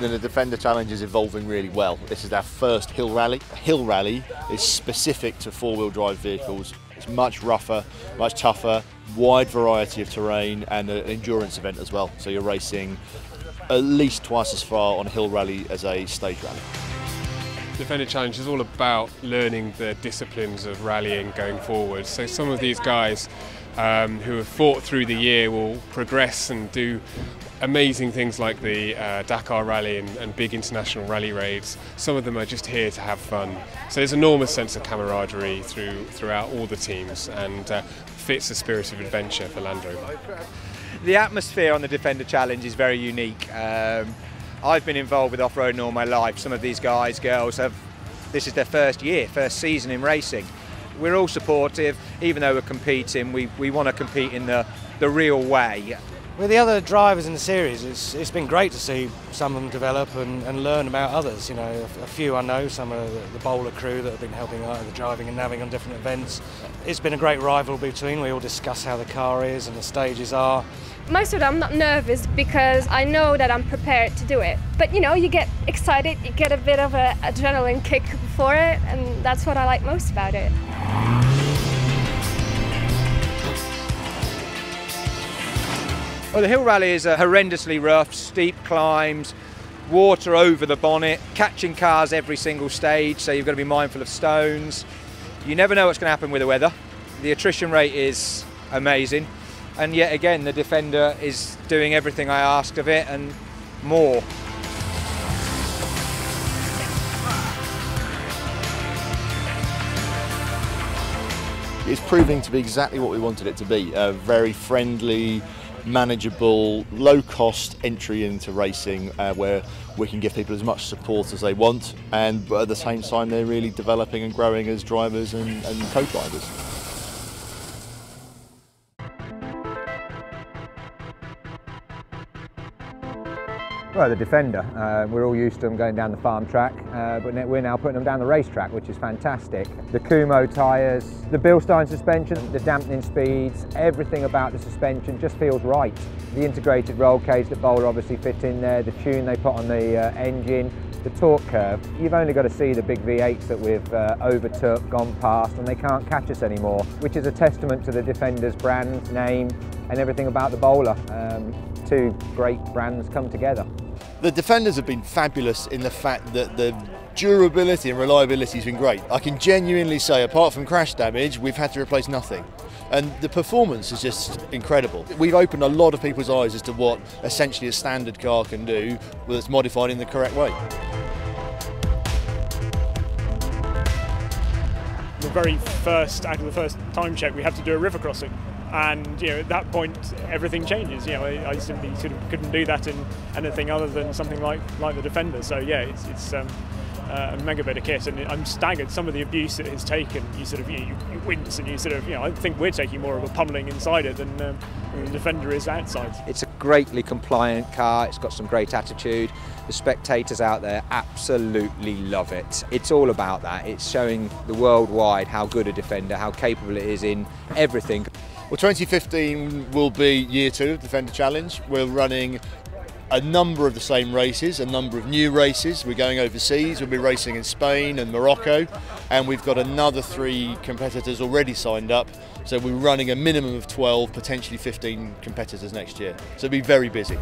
the Defender Challenge is evolving really well. This is our first hill rally. A hill rally is specific to four-wheel drive vehicles. It's much rougher, much tougher, wide variety of terrain and an endurance event as well. So you're racing at least twice as far on a hill rally as a stage rally. Defender Challenge is all about learning the disciplines of rallying going forward. So some of these guys um, who have fought through the year will progress and do amazing things like the uh, Dakar Rally and, and, big international rally raids. Some of them are just here to have fun. So there's enormous sense of camaraderie through throughout all the teams and uh, fits the spirit of adventure for Land Rover. The atmosphere on the Defender Challenge is very unique. Um, I've been involved with off-roading all my life. Some of these guys, girls have, this is their first year, first season in racing. We're all supportive, even though we're competing, we, we want to compete in the, the real way. With the other drivers in the series, it's, it's been great to see some of them develop and, and learn about others. You know, a, a few I know, some of the, the, bowler crew that have been helping out with the driving and navving on different events. It's been a great rivalry between. We all discuss how the car is and the stages are most of them I'm not nervous because I know that I'm prepared to do it. But you know, you get excited, you get a bit of an adrenaline kick before it, and that's what I like most about it. Well, the hill rally is a horrendously rough, steep climbs, water over the bonnet, catching cars every single stage, so you've got to be mindful of stones. You never know what's going to happen with the weather. The attrition rate is amazing and yet again the defender is doing everything I asked of it and more. It's proving to be exactly what we wanted it to be, a very friendly, manageable, low cost entry into racing uh, where we can give people as much support as they want and at the same time they're really developing and growing as drivers and, and co-drivers. Well, the Defender. Uh, we're all used to them going down the farm track, uh, but we're now putting them down the racetrack, which is fantastic. The Kumho tyres, the Bilstein suspension, the dampening speeds, everything about the suspension just feels right. The integrated roll cage that Bowler obviously fit in there, the tune they put on the uh, engine, the torque curve. You've only got to see the big V8s that we've uh, overtook, gone past, and they can't catch us anymore, which is a testament to the Defender's brand, name, and everything about the Bowler. Um, two great brands come together. The defenders have been fabulous in the fact that the durability and reliability has been great. I can genuinely say, apart from crash damage, we've had to replace nothing. And the performance is just incredible. We've opened a lot of people's eyes as to what essentially a standard car can do it's modified in the correct way. The very first, of the first time check, we had to do a river crossing and you know at that point everything changes. You know, I, I simply sort of couldn't do that in anything other than something like like the Defender. So yeah, it's, it's um, uh, a mega bit of kit, and I'm staggered. Some of the abuse it has taken, you sort of you, you, you wince, and you sort of you know I think we're taking more of a pummeling inside it than, um, than the Defender is outside. It's a greatly compliant car. It's got some great attitude. The spectators out there absolutely love it. It's all about that. It's showing the world wide how good a Defender, how capable it is in everything. Well, 2015 will be year two of the Defender Challenge. We're running a number of the same races, a number of new races. We're going overseas, we'll be racing in Spain and Morocco, and we've got another three competitors already signed up. So we're running a minimum of 12, potentially 15 competitors next year. So it'll be very busy.